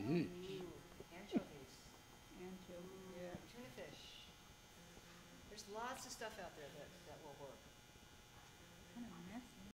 Mm. anchovies, Anchovies. yeah, tuna fish. There's lots of stuff out there that